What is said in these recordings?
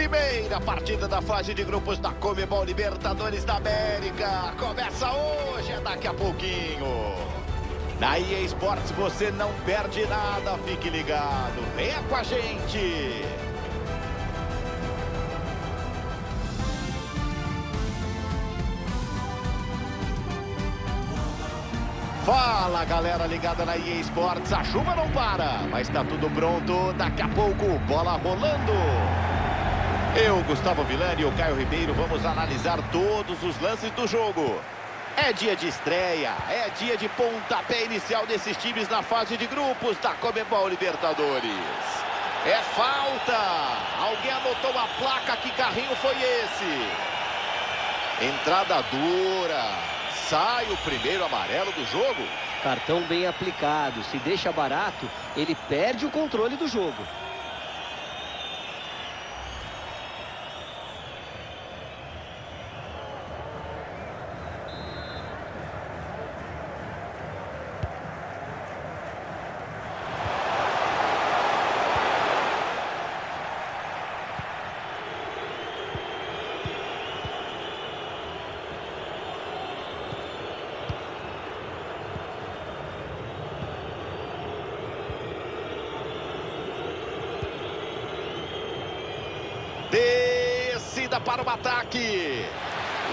Primeira partida da fase de grupos da Comebol Libertadores da América. Começa hoje, é daqui a pouquinho. Na EA Sports você não perde nada, fique ligado. Venha com a gente. Fala galera ligada na EA Sports, a chuva não para, mas tá tudo pronto, daqui a pouco bola rolando. Eu, Gustavo Villani e o Caio Ribeiro vamos analisar todos os lances do jogo. É dia de estreia, é dia de pontapé inicial desses times na fase de grupos da Comebol Libertadores. É falta! Alguém anotou a placa, que carrinho foi esse? Entrada dura, sai o primeiro amarelo do jogo. Cartão bem aplicado. Se deixa barato, ele perde o controle do jogo. Para o ataque.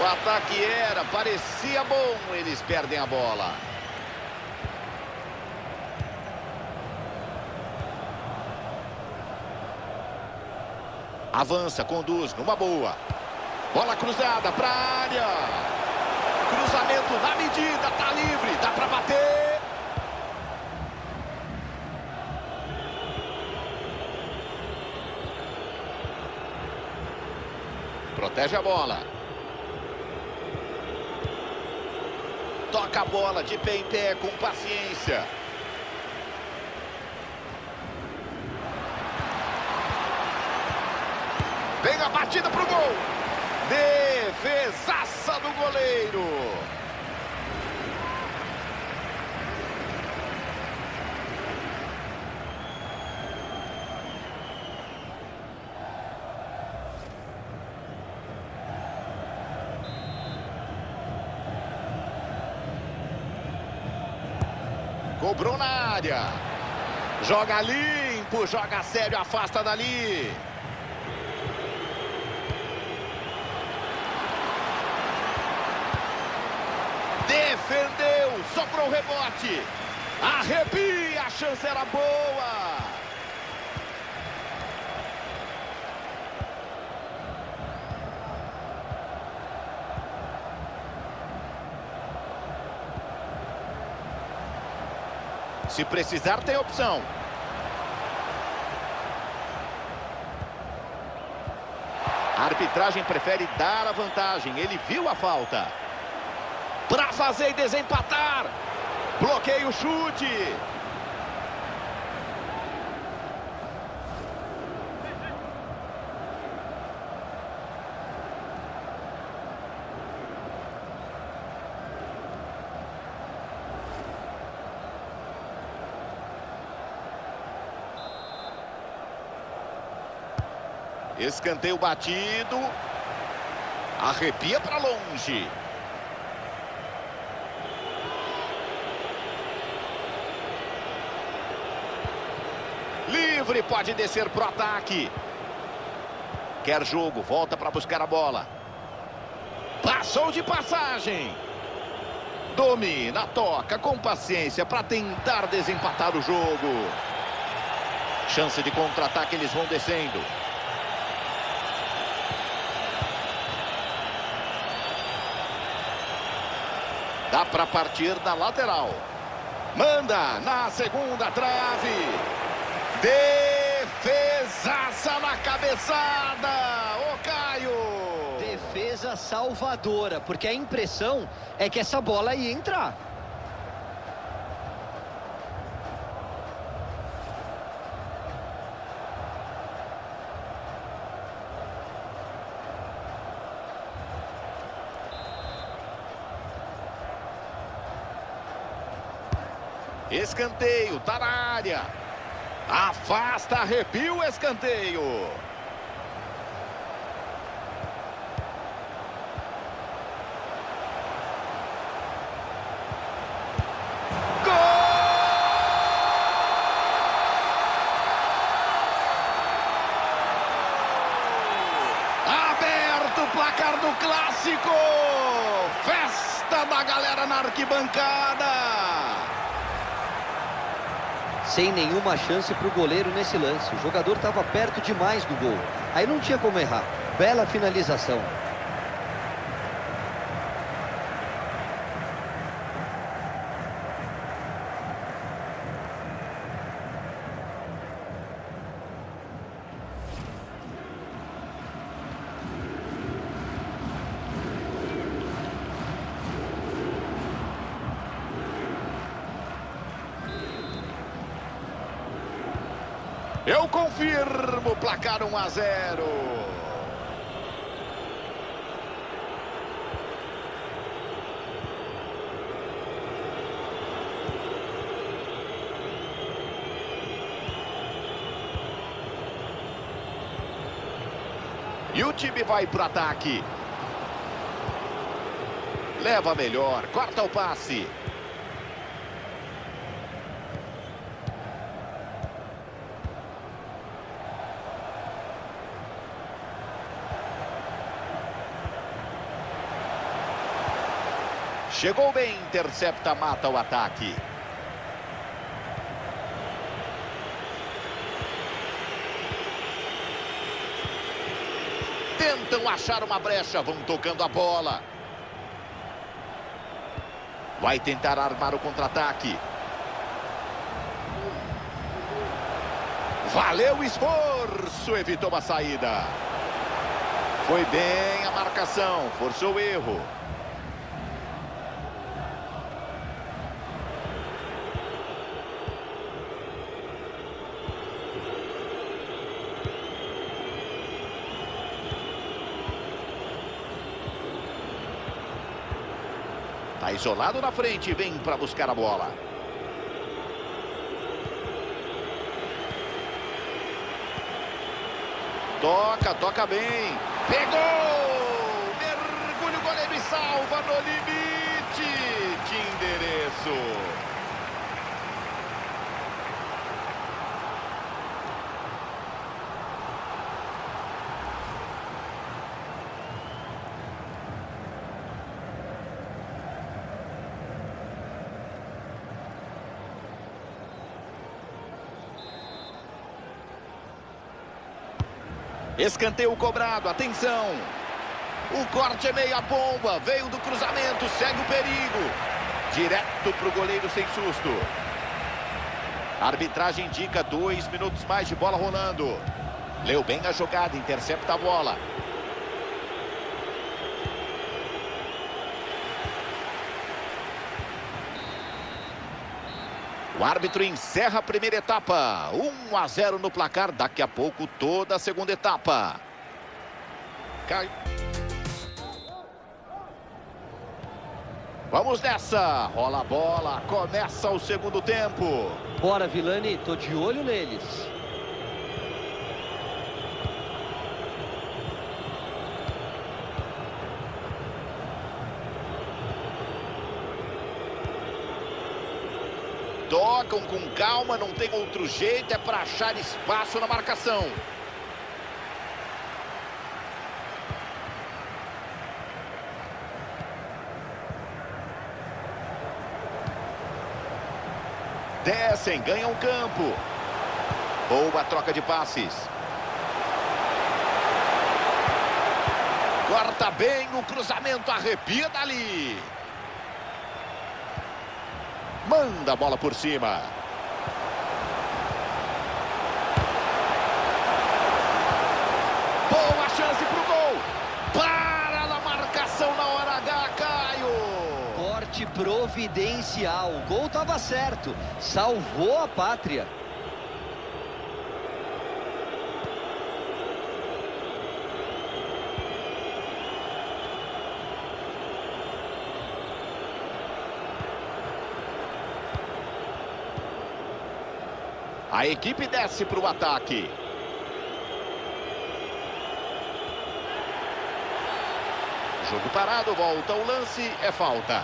O ataque era, parecia bom. Eles perdem a bola. Avança, conduz numa boa. Bola cruzada para a área. Cruzamento na medida, tá livre, dá para bater. Protege a bola. Toca a bola de pé em pé com paciência. Vem a batida pro gol. Defesaça do goleiro. Cobrou na área. Joga limpo, joga sério, afasta dali. Defendeu, sobrou o rebote. Arrepia, a chance era boa. Se precisar, tem opção. A arbitragem prefere dar a vantagem. Ele viu a falta. Para fazer e desempatar. Bloqueia o chute. Escanteio batido. Arrepia para longe. Livre, pode descer pro ataque. Quer jogo, volta para buscar a bola. Passou de passagem. Domina, toca com paciência para tentar desempatar o jogo. Chance de contra-ataque, eles vão descendo. Dá para partir da lateral. Manda na segunda trave. Defesaça na cabeçada. Ô Caio. Defesa salvadora, porque a impressão é que essa bola ia entrar. Escanteio, tá na área. Afasta, arrepia o escanteio. placar do clássico! Festa da galera na arquibancada! Sem nenhuma chance para o goleiro nesse lance. O jogador estava perto demais do gol. Aí não tinha como errar. Bela finalização. Eu confirmo, placar 1 a 0. E o time vai para o ataque. Leva melhor, corta o passe. Chegou bem, intercepta, mata o ataque. Tentam achar uma brecha, vão tocando a bola. Vai tentar armar o contra-ataque. Valeu o esforço, evitou a saída. Foi bem a marcação, forçou o erro. Isolado na frente, vem para buscar a bola. Toca, toca bem. Pegou! Mergulho, goleiro e salva no limite. Que endereço. Escanteio cobrado, atenção. O corte é meia bomba, veio do cruzamento, segue o perigo. Direto para o goleiro sem susto. A arbitragem indica dois minutos mais de bola rolando. Leu bem a jogada, intercepta a bola. O árbitro encerra a primeira etapa. 1 a 0 no placar. Daqui a pouco toda a segunda etapa. Cai. Vamos nessa. Rola a bola. Começa o segundo tempo. Bora, Vilani. Tô de olho neles. Tocam com calma, não tem outro jeito, é para achar espaço na marcação. Descem, ganham campo. Boa troca de passes. Corta bem o cruzamento, arrepia dali. Manda a bola por cima. Boa chance para o gol. Para na marcação na hora H, Caio. Corte providencial. O gol estava certo. Salvou a pátria. A equipe desce para o ataque. Jogo parado, volta o lance, é falta.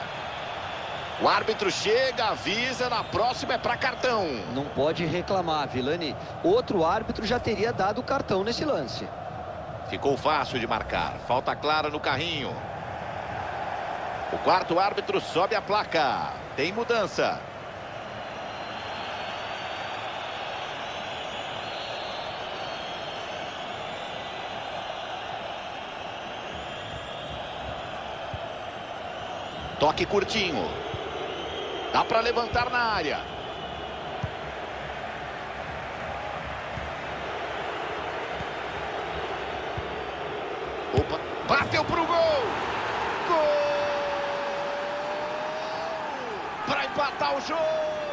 O árbitro chega, avisa, na próxima é para cartão. Não pode reclamar, Vilani. Outro árbitro já teria dado o cartão nesse lance. Ficou fácil de marcar. Falta clara no carrinho. O quarto árbitro sobe a placa. Tem mudança. Toque curtinho. Dá para levantar na área. Opa, bateu pro gol. Gol! Para empatar o jogo.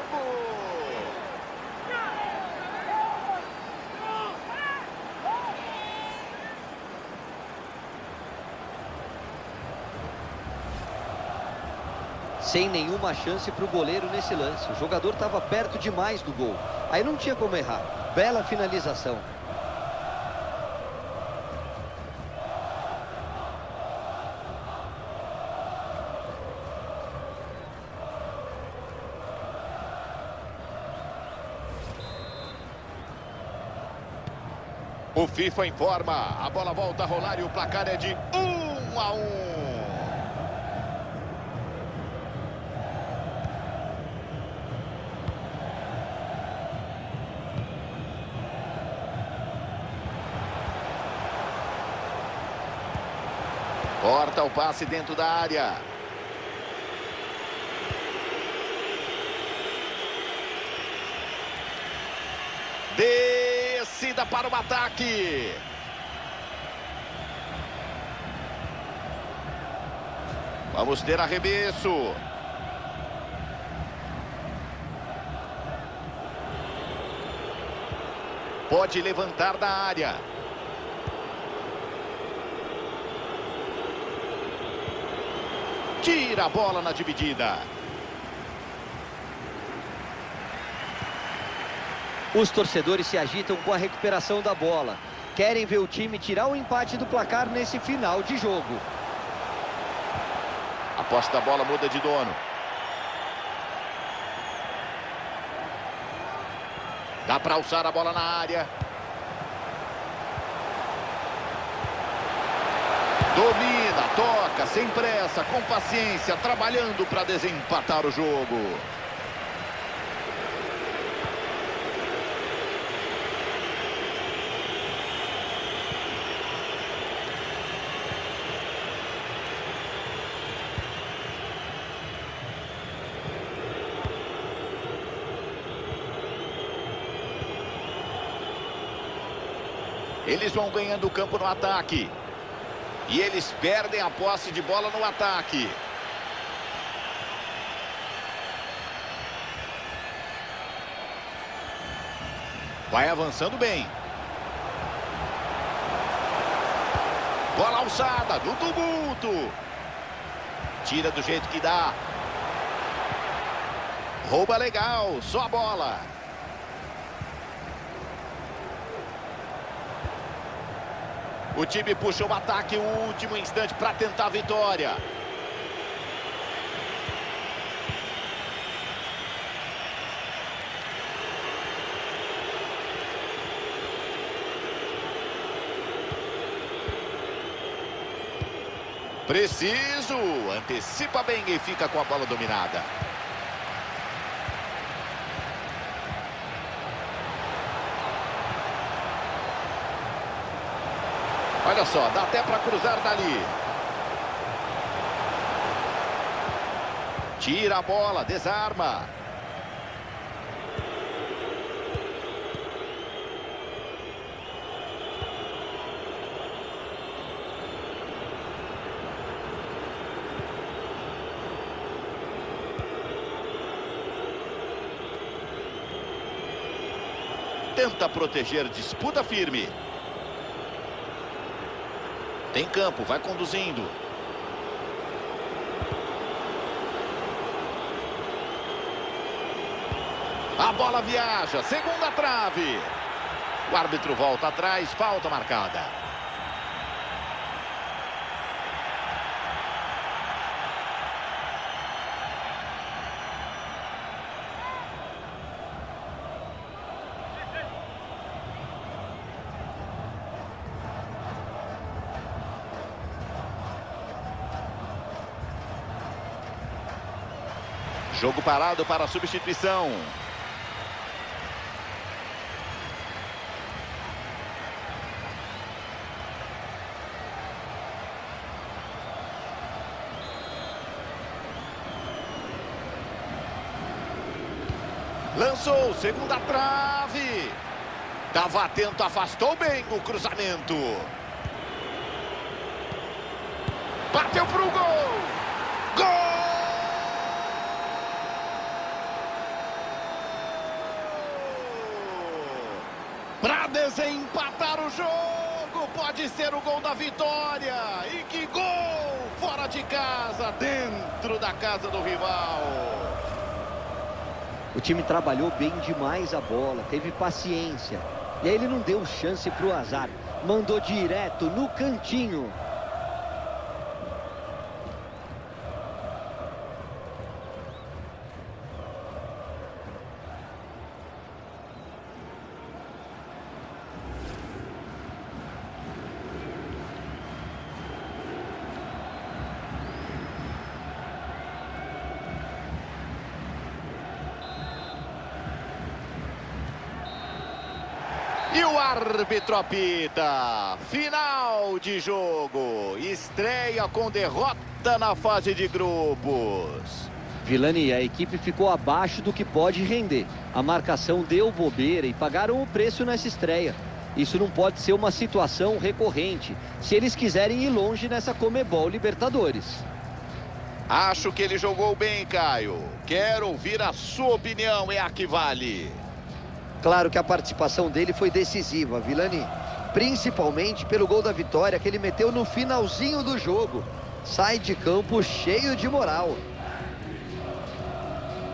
Sem nenhuma chance para o goleiro nesse lance. O jogador estava perto demais do gol. Aí não tinha como errar. Bela finalização. O FIFA informa. A bola volta a rolar e o placar é de 1 a 1. Corta o passe dentro da área. Descida para o ataque. Vamos ter arremesso. Pode levantar da área. Tira a bola na dividida. Os torcedores se agitam com a recuperação da bola. Querem ver o time tirar o empate do placar nesse final de jogo. A posse da bola muda de dono. Dá para alçar a bola na área. Domina, toca, sem pressa, com paciência, trabalhando para desempatar o jogo. Eles vão ganhando o campo no ataque. E eles perdem a posse de bola no ataque. Vai avançando bem. Bola alçada do tumulto. Tira do jeito que dá. Rouba legal, só a bola. O time puxa o ataque o último instante para tentar a vitória. Preciso. Antecipa bem e fica com a bola dominada. Olha só, dá até para cruzar dali. Tira a bola, desarma. Tenta proteger, disputa firme. Tem campo, vai conduzindo. A bola viaja, segunda trave. O árbitro volta atrás, falta marcada. Jogo parado para a substituição. Lançou, segunda trave. Estava atento, afastou bem o cruzamento. Bateu pro gol. Gol! Para desempatar o jogo, pode ser o gol da vitória. E que gol! Fora de casa, dentro da casa do rival. O time trabalhou bem demais a bola, teve paciência. E aí ele não deu chance para o azar. Mandou direto no cantinho. O árbitro apita. Final de jogo. Estreia com derrota na fase de grupos. Vilani, a equipe ficou abaixo do que pode render. A marcação deu bobeira e pagaram o preço nessa estreia. Isso não pode ser uma situação recorrente, se eles quiserem ir longe nessa Comebol Libertadores. Acho que ele jogou bem, Caio. Quero ouvir a sua opinião, é a que vale. Claro que a participação dele foi decisiva, Vilani. Principalmente pelo gol da vitória que ele meteu no finalzinho do jogo. Sai de campo cheio de moral.